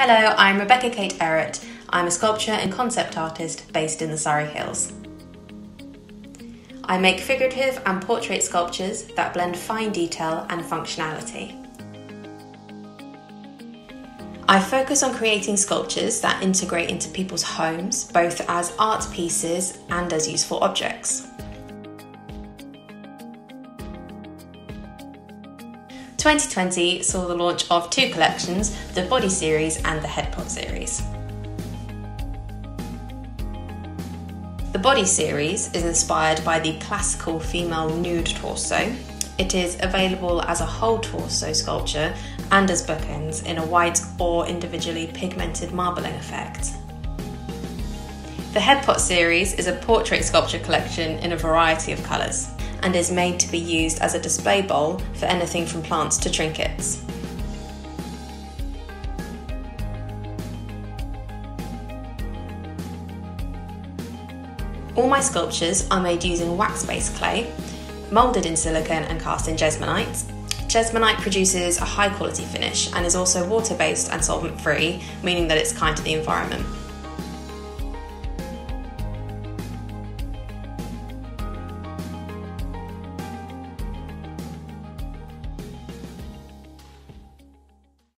Hello, I'm Rebecca Kate Errett. I'm a sculpture and concept artist based in the Surrey Hills. I make figurative and portrait sculptures that blend fine detail and functionality. I focus on creating sculptures that integrate into people's homes, both as art pieces and as useful objects. 2020 saw the launch of two collections, the Body series and the Headpot series. The Body series is inspired by the classical female nude torso. It is available as a whole torso sculpture and as bookends in a white or individually pigmented marbling effect. The Headpot series is a portrait sculpture collection in a variety of colours and is made to be used as a display bowl for anything from plants to trinkets. All my sculptures are made using wax-based clay, moulded in silicone and cast in jesmonite. Jesmonite produces a high quality finish and is also water based and solvent free, meaning that it's kind to the environment.